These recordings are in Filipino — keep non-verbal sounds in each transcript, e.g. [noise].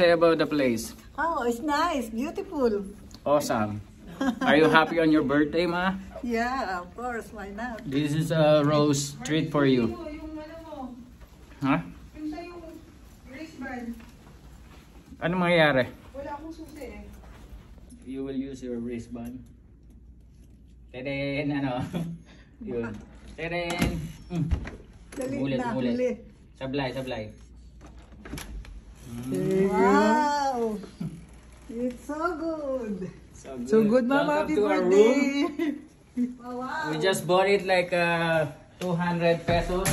about the place? Oh, it's nice, beautiful. Awesome. Are you happy on your birthday, ma? Yeah, of course, why not? This is a rose treat for you. Yung ano mangyayari? Wala akong susi eh. You will use your wristband. Teren, ano? [laughs] Yun. Teren. Mm. Dali Ulit, na, ulit. Huli. Sablay, sablay. Wow! It's so good. So good. So good, Mama. Welcome Happy to our birthday. [laughs] Oh, wow. We just bought it like uh, 200 pesos.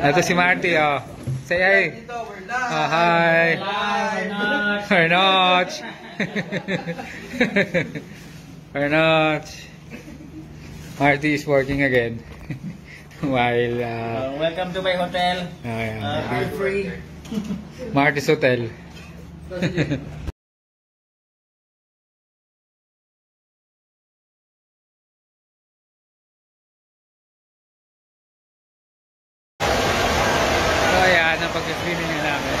Ito si Marty, oh. Say hi. Oh, hi. Or not. or not. Marty is working again. While, uh, Uh, welcome to my hotel. [laughs] [laughs] oh, yeah. Uh, I'm free. Marty's Hotel. Pag-screening na namin.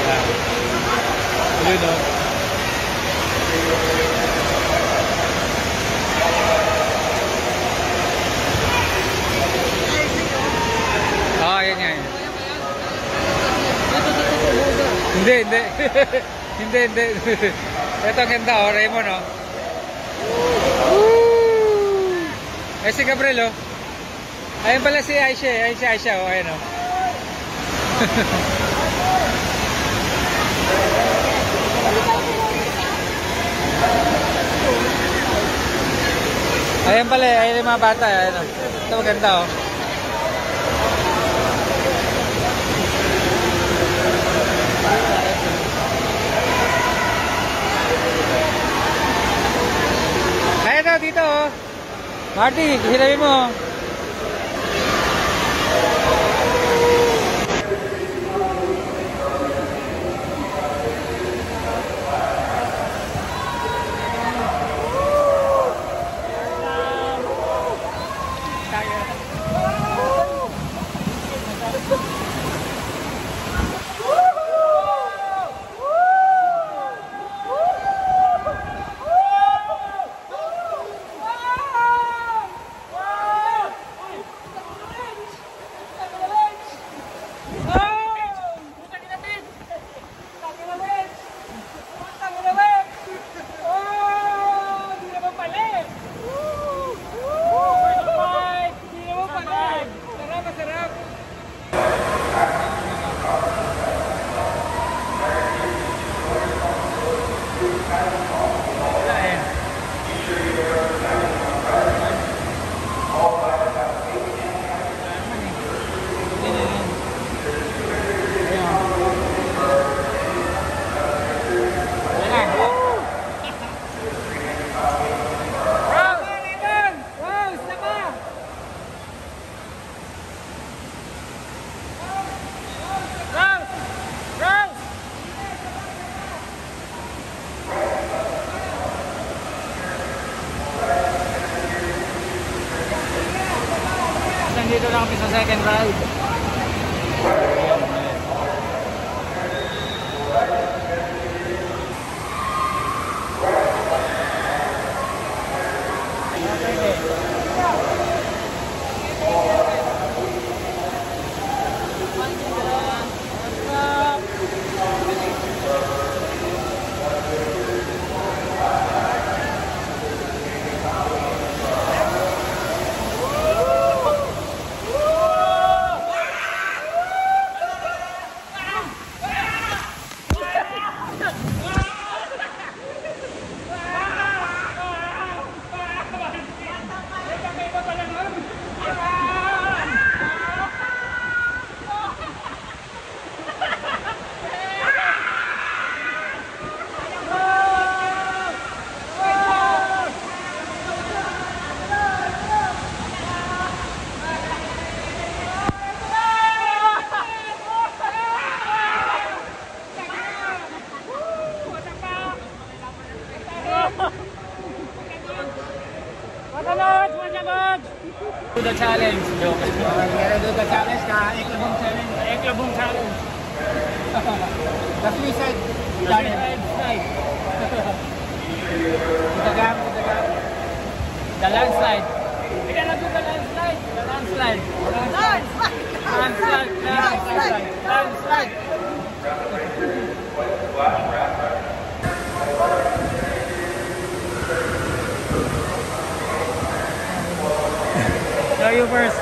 Ayan. Yun o. Oo, oh, yan yan. Hindi, hindi. [laughs] hindi, hindi. [laughs] Ito ang ganda, oh, Raymond, oh. Woo! Eh, si Gabriel, oh. Ayun pala si Aisha, eh. ayun si Aisha, oh, ayun, oh. [laughs] Ayan pala, eh, ayun yung mga bata, ayun, oh. Ito maganda, oh. Oh, dito, oh. Marty, hiramin mo, Dami. Itagam, itagam. The landslide. The landslide. The landslide. Landslide. Landslide. Landslide. Landslide. Go you.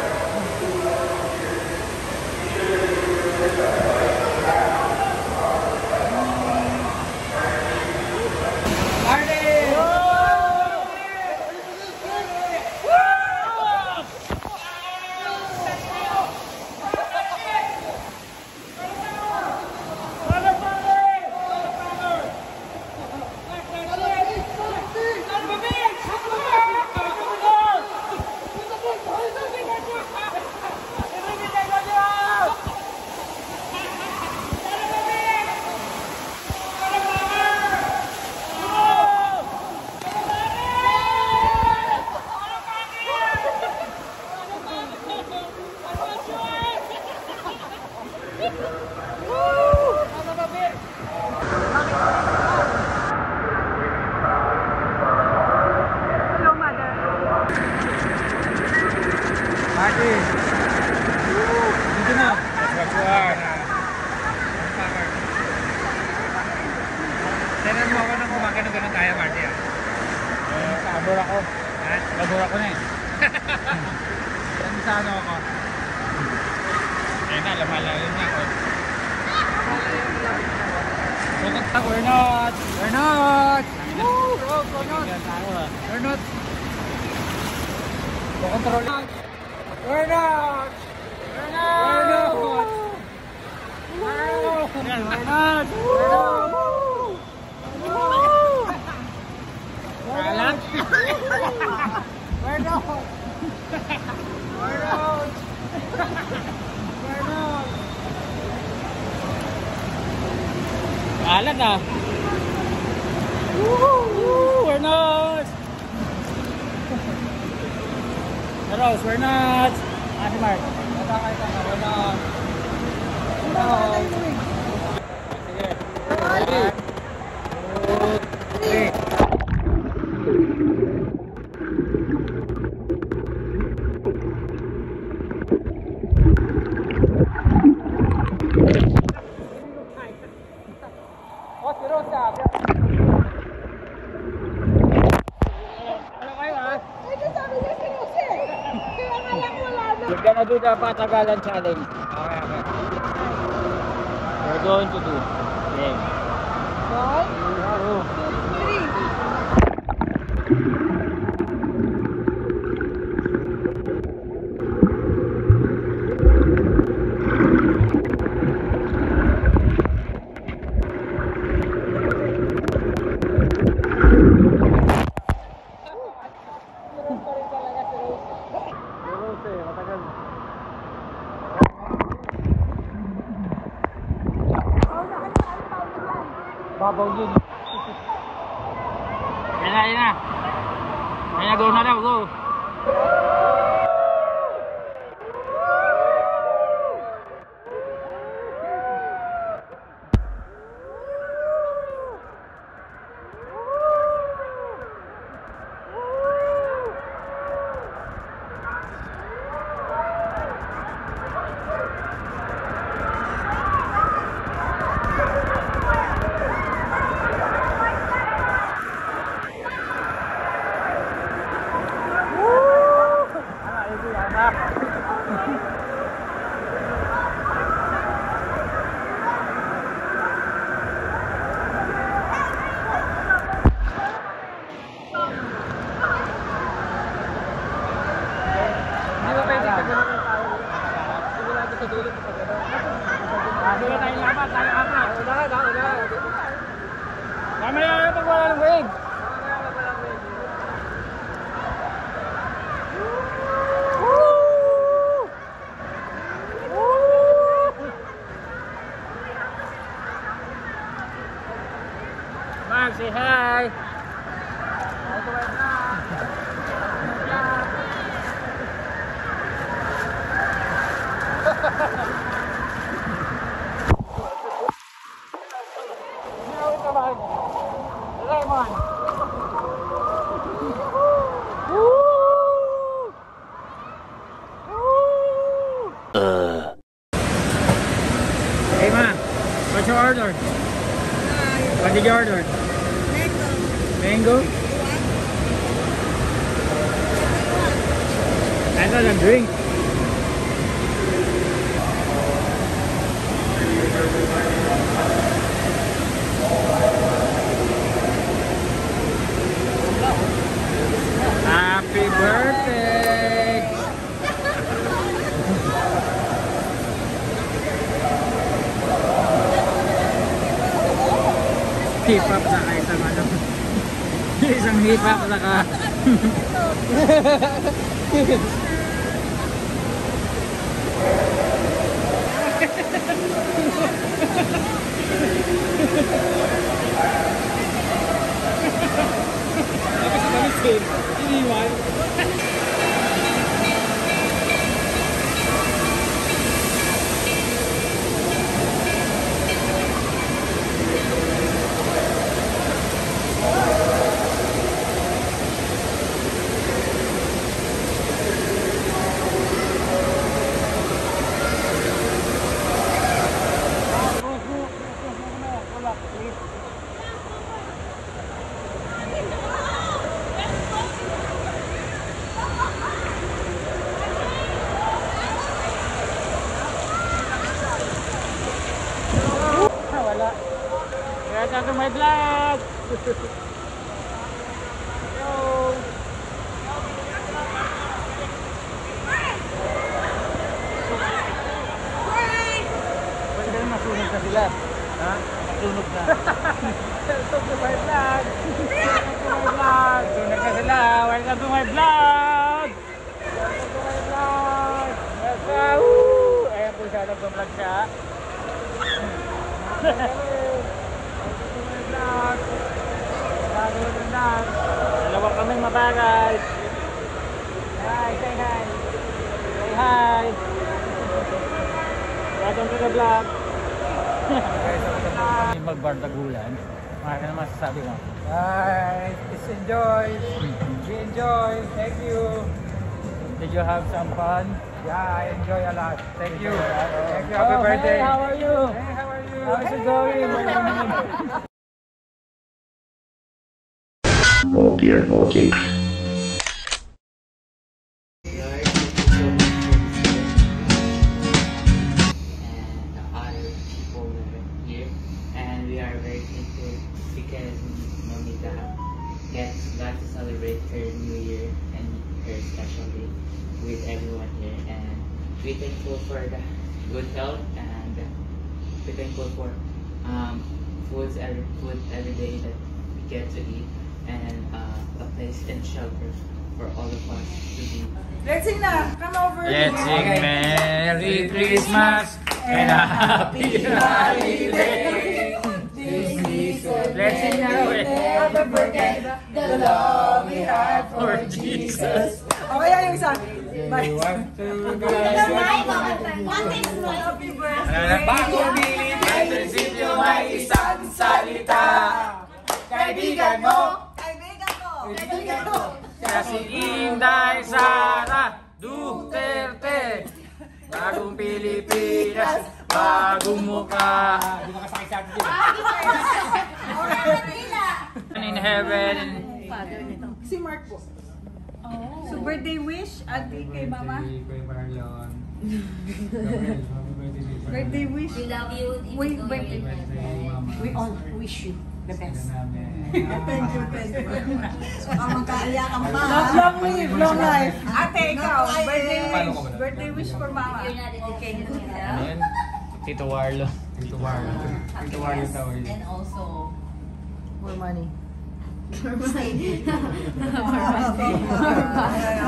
napakatagalan challenge. Okay, okay. We're going to do. đưa tay nắm bắt tay nắm nào đó đó đó làm đi bắt qua làm quyền Hãy subscribe Hip hop saka isang ano. [laughs] isang hip hop saka Tapos sa balisin, iniwan. Wala. Welcome to my vlog! Hello! Pwede ka masunog na sila. Ha? Sunog na. Welcome to my vlog! Welcome to my vlog! Sunog na sila! Welcome to my vlog! Welcome to my vlog! Welcome! Woo! Ayan po siya, nag-vlog siya. Dalawa kaming mabagal. Hi, say hi. Say hi. Welcome to the vlog. Magbardagulan. Ano na masasabi mo? Hi, just enjoy. We enjoy. Thank you. Did you have some fun? Yeah, I enjoy a lot. Thank you. Thank you. Happy birthday. Hey, how are you? Hey, how are you? How's it going? [laughs] Oh dear, okay. and day that we get to eat and uh, a place and shelter for all of us to be Let's sing na. Come over. Let's sing Merry Christmas and a Happy Holiday. Let's sing now. Happy birthday. The love we have For Jesus. O kaya yung isa. Bilip at prinsipyo may isang salita. Kaibigan mo, Kaibigan ko. Kaibigan ko. siya si Inday Sara Duterte. Bagong Pilipinas, bagong mukha. Hindi ka kasakit sa atin In heaven. Si Mark po. So birthday wish, ate kay mama. [laughs] Birthday wish. We love you. Wait, wait. We all wish you the best. [laughs] Thank you, thank you. Ang magkaiyakan pa. Long, long live, long life. Ate, ikaw, birthday wish. Birthday wish for mama. Okay. Ano yan? Tito Warlo. Tito Warlo. [laughs] Tito Warlo And also, More money.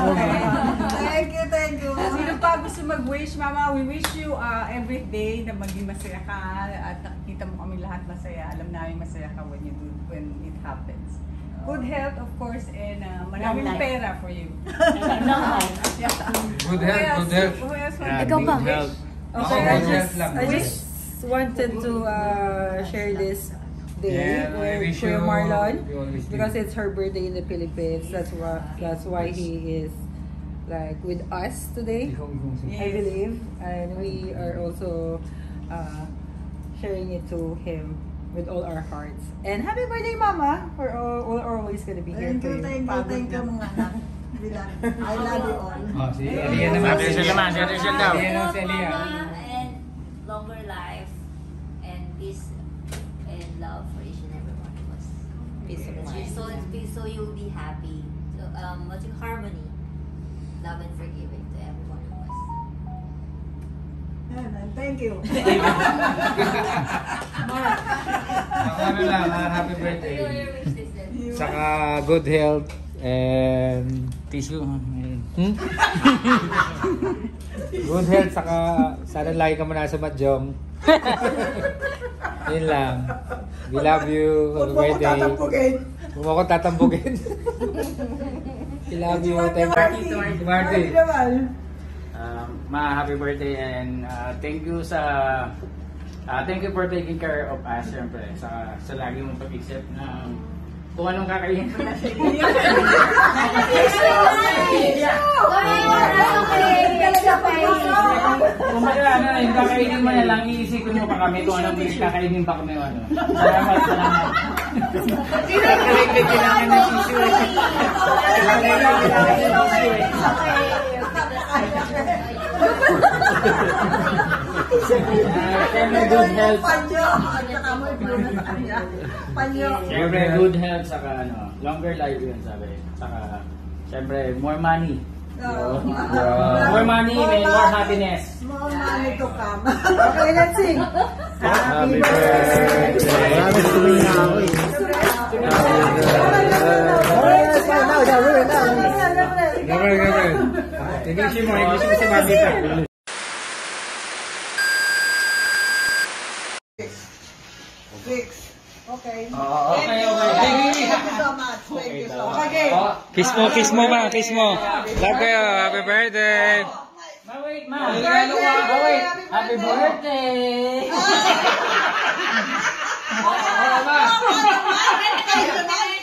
Thank you, thank you. Sino pa gusto mag-wish, Mama? We wish you uh, every day na maging masaya ka at nakikita mo kami lahat masaya. Alam namin masaya ka when you do when it happens. Good health, of course, and uh, maraming Long life. pera for you. [laughs] long life. Good Who health, good health. Who else Yeah, want to good health. Okay, I good just. I just wanted to uh, share this. Day Yeah, we with wish Kuya you- Marlon because it's her birthday in the Philippines. That's why that's why he is like with us today. I believe, and we are also uh, sharing it to him with all our hearts. And happy birthday, Mama! We're, all, we're always gonna be here Thank for you, thank you, thank you mga anak. I love you all. Oh, si Elia naman. Happy Rizal naman, si. Elia naman si Elia. Mama, you'll be happy. So, um, what's your harmony? Love and forgiving to every one of us. Yan, and Thank you. Ako ano lang, ah, happy Your birthday. wish this is. Saka good health and Tissue. Hmm? [laughs] Good health, saka sana lagi ka muna sa madyong. Yun lang. We love you. Mo ko birthday. tatapugin. Huwag mo ako tatambugin. We love you. Thank you. Happy Marty. naman. Um, ma, happy birthday and uh, thank you sa uh, thank you for taking care of us syempre sa sa lagi mong pag-isip ng kung anong kakainin mo na [laughs] Kung baga ano, yung kakainin mo na lang, iisipin mo pa kami kung anong kakainin pa kami. Ano. Salamat, salamat. [laughs] Kailangan kailangan ng tissue. Kailangan [laughs] kailangan ng tissue Siyempre, good health. Panyo. At saka mo na kanya. Panyo. Siyempre, good health, saka ano, longer life yun, sabi. Saka, siyempre, more money. Oh. More money, may more happiness. More money to come. Okay, let's sing. Happy birthday. Maraming tuloy na ako eh. Gawin, gawin. English mo, English mo si Mabita. Six. Okay. Okay, okay. Thank you so much. Thank you so much. Okay. Kiss mo, kiss mo ma, kiss mo. Love kayo, happy birthday. Ma, wait, ma. Ma, wait. Happy birthday. Oo, ma.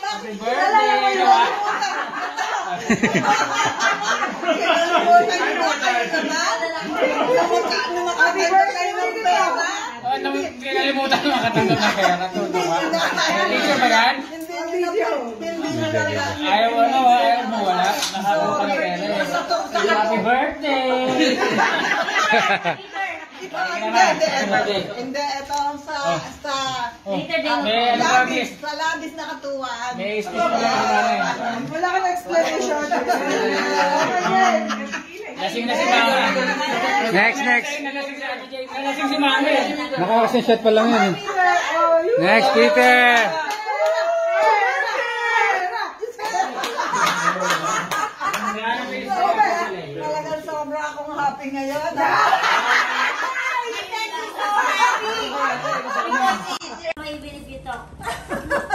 Happy birthday. Kinalimutan mo makatanggap ng pera. Picture ba yan? Video. Na. Ayaw mo, no? Ayaw mo, wala. Nakakuha ka ng pera. Happy birthday. [laughs] Hindi, hindi. Hindi, ito ang sa, sa, ano ba, labis, sa labis na katuwaan. May. Wala kang explanation. Lasing na si Mama. Next, next. Nalasing si Mama eh. Nakakasing shot pa lang yan. eh. Next, Peter. Talagang sobra akong happy ngayon. May binibito.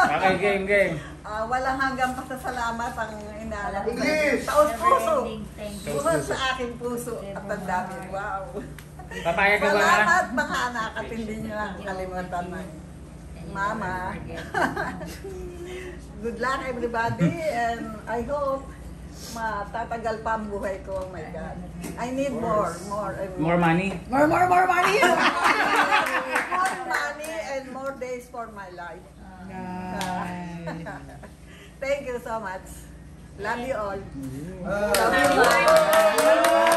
Okay, game, game. Ah, walang hanggang pasasalamat ang inaalam. English! Taos puso. Thank you. Buhol sa aking puso at ang dami. Wow. Papayag ka ba na? Salamat mga anak at hindi nyo lang kalimutan na. Mama. [laughs] Good luck everybody and I hope matatagal pa ang buhay ko. Oh my God. I need more, more and More money? More, more, more money! [laughs] and more days for my life. [laughs] Thank you so much. Love you all. Love you all.